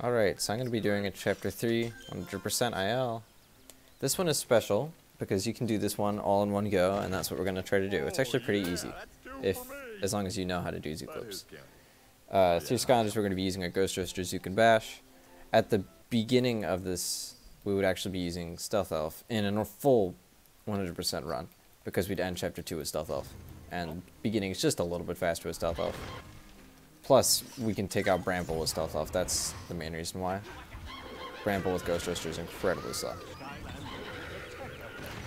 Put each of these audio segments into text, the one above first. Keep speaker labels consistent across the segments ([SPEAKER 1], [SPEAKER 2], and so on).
[SPEAKER 1] Alright, so I'm going to be doing a chapter 3, 100% IL. This one is special because you can do this one all in one go, and that's what we're going to try to do. It's actually pretty easy, if as long as you know how to do Zook loops. Uh, through Skylanders, we're going to be using a Ghost Roaster, Zook, and Bash. At the beginning of this, we would actually be using Stealth Elf in a full 100% run, because we'd end chapter 2 with Stealth Elf. And beginning is just a little bit faster with Stealth Elf. Plus, we can take out Bramble with Stealth Elf. That's the main reason why. Bramble with Ghost Roaster is incredibly slow.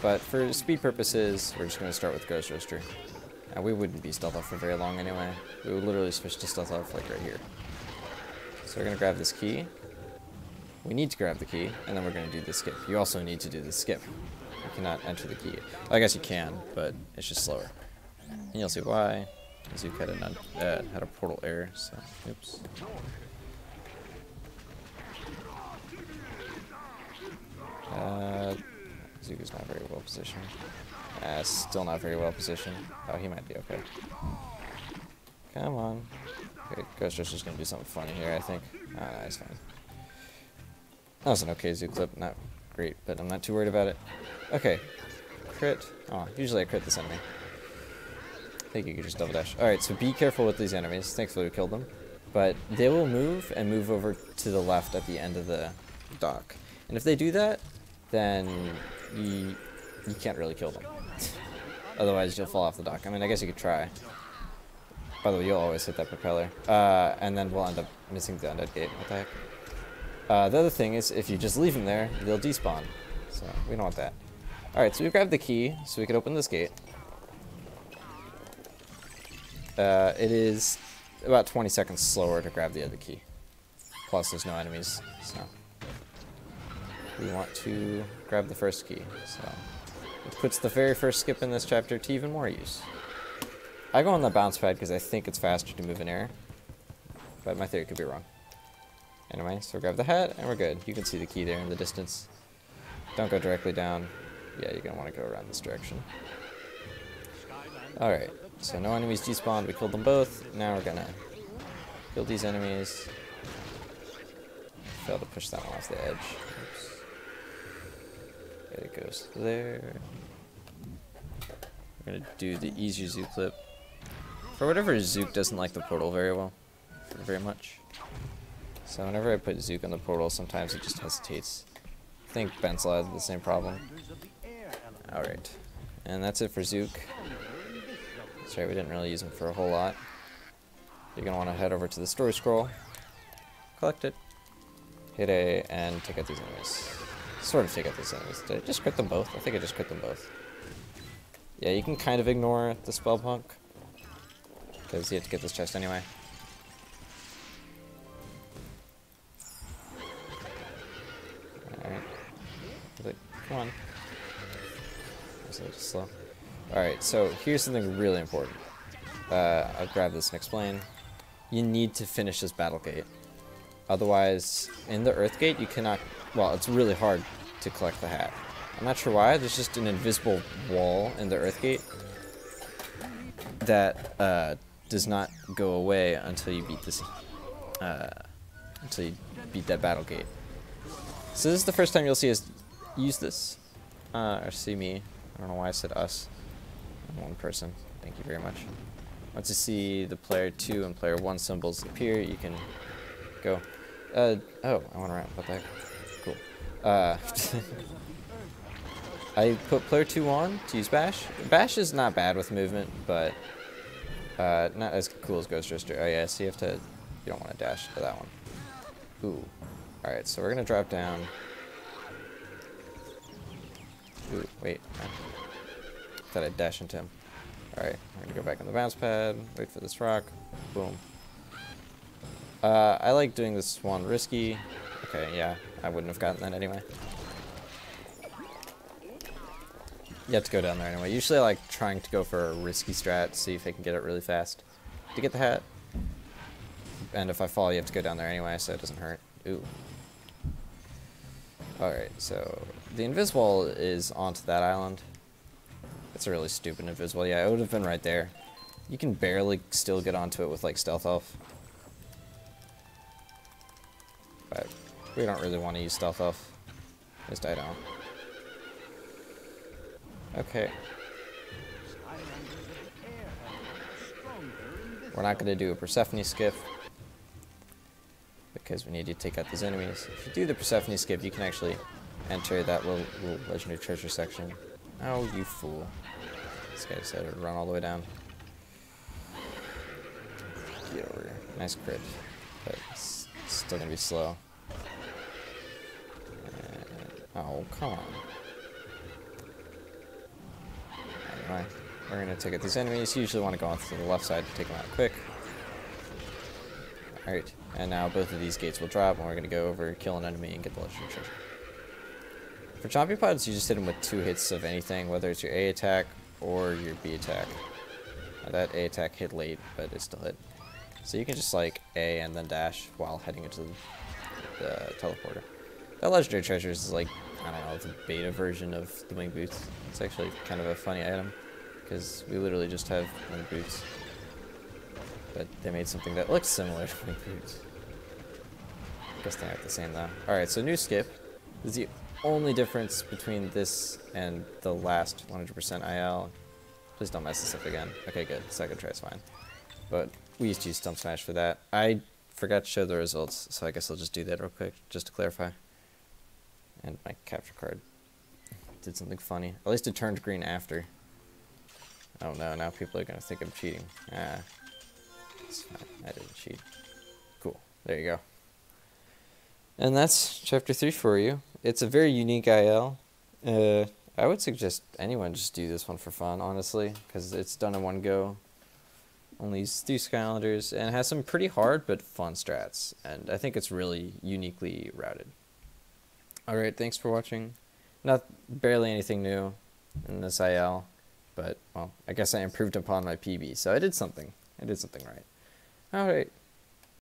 [SPEAKER 1] But for speed purposes, we're just going to start with Ghost Roaster. And we wouldn't be Stealth Elf for very long anyway. We would literally switch to Stealth Elf like right here. So we're going to grab this key. We need to grab the key, and then we're going to do the skip. You also need to do the skip. You cannot enter the key. I guess you can, but it's just slower. And you'll see why. Zook had uh, had a portal error, so oops. Uh, not very well positioned. Uh, still not very well positioned. Oh, he might be okay. Come on. Okay, Ghost Roaster's gonna do something funny here, I think. Oh, no, fine. That was an okay Zook clip, not great, but I'm not too worried about it. Okay, crit. Oh, usually I crit this enemy think you could just double dash. Alright, so be careful with these enemies. Thankfully we killed them. But they will move and move over to the left at the end of the dock. And if they do that, then you, you can't really kill them. Otherwise you'll fall off the dock. I mean, I guess you could try. By the way, you'll always hit that propeller. Uh, and then we'll end up missing the undead gate. What the heck? Uh, the other thing is, if you just leave them there, they'll despawn. So, we don't want that. Alright, so we've grabbed the key, so we can open this gate. Uh, it is about 20 seconds slower to grab the other key. Plus, there's no enemies, so we want to grab the first key. So it puts the very first skip in this chapter to even more use. I go on the bounce pad because I think it's faster to move in air, but my theory could be wrong. Anyway, so grab the hat, and we're good. You can see the key there in the distance. Don't go directly down. Yeah, you're to want to go around this direction. Alright. So no enemies despawned, we killed them both. Now we're gonna kill these enemies. Fail to push that one off the edge. Oops. it goes there. We're gonna do the easier Zook clip. For whatever Zook doesn't like the portal very well. Very much. So whenever I put Zook on the portal, sometimes it just hesitates. I think Bensel has the same problem. Alright. And that's it for Zook. Right, we didn't really use them for a whole lot. You're going to want to head over to the story scroll, collect it, hit A, and take out these enemies. Sort of take out these enemies. Did I just crit them both? I think I just crit them both. Yeah, you can kind of ignore the spell punk, because you have to get this chest anyway. Alright. Come on. It's a little slow. Alright, so here's something really important. Uh, I'll grab this and explain. You need to finish this battle gate. Otherwise, in the Earth Gate, you cannot... Well, it's really hard to collect the hat. I'm not sure why. There's just an invisible wall in the Earth Gate that uh, does not go away until you beat this... Uh, until you beat that battle gate. So this is the first time you'll see us use this. Uh, or see me. I don't know why I said us one person. Thank you very much. Once you see the player 2 and player 1 symbols appear, you can go. Uh, oh, I want to wrap. What the heck? Cool. Uh, I put player 2 on to use Bash. Bash is not bad with movement, but uh, not as cool as Ghost Roaster. Oh yeah, so you have to, you don't want to dash to that one. Ooh. Alright, so we're going to drop down. Ooh, wait that I dash into him. Alright, I'm gonna go back on the bounce pad, wait for this rock, boom. Uh, I like doing this one risky. Okay, yeah, I wouldn't have gotten that anyway. You have to go down there anyway. Usually I like trying to go for a risky strat, see if I can get it really fast to get the hat. And if I fall, you have to go down there anyway, so it doesn't hurt. Ooh. Alright, so the invisible is onto that island. That's a really stupid invisible. Yeah, it would have been right there. You can barely still get onto it with like Stealth Elf. but we don't really want to use stealth elf. At least I don't. Okay. We're not going to do a Persephone skip because we need to take out these enemies. If you do the Persephone skip, you can actually enter that little, little legendary treasure section. Oh, you fool. This guy decided to run all the way down. Get over here. Nice crit. But it's still gonna be slow. And, oh, come on. Anyway, we're gonna take out these enemies. You usually want to go onto the left side to take them out quick. Alright, and now both of these gates will drop, and we're gonna go over, kill an enemy, and get the legendary treasure. For zombie pods, you just hit them with two hits of anything, whether it's your A attack or your B attack. Now that A attack hit late, but it still hit. So you can just like A and then dash while heading into the, the teleporter. That legendary treasure is like, I don't know, the beta version of the wing boots. It's actually kind of a funny item, because we literally just have wing boots. But they made something that looks similar to wing boots. I guess they aren't the same though. Alright, so new skip. Is the only difference between this and the last 100% IL. Please don't mess this up again. Okay, good. Second try is fine. But we used to use Stump Smash for that. I forgot to show the results, so I guess I'll just do that real quick, just to clarify. And my capture card did something funny. At least it turned green after. Oh no, now people are going to think I'm cheating. Ah. It's fine. I didn't cheat. Cool. There you go. And that's chapter 3 for you. It's a very unique IL. Uh, I would suggest anyone just do this one for fun, honestly, because it's done in one go. Only these three Skylanders, and has some pretty hard but fun strats, and I think it's really uniquely routed. Alright, thanks for watching. Not barely anything new in this IL, but, well, I guess I improved upon my PB, so I did something. I did something right. Alright.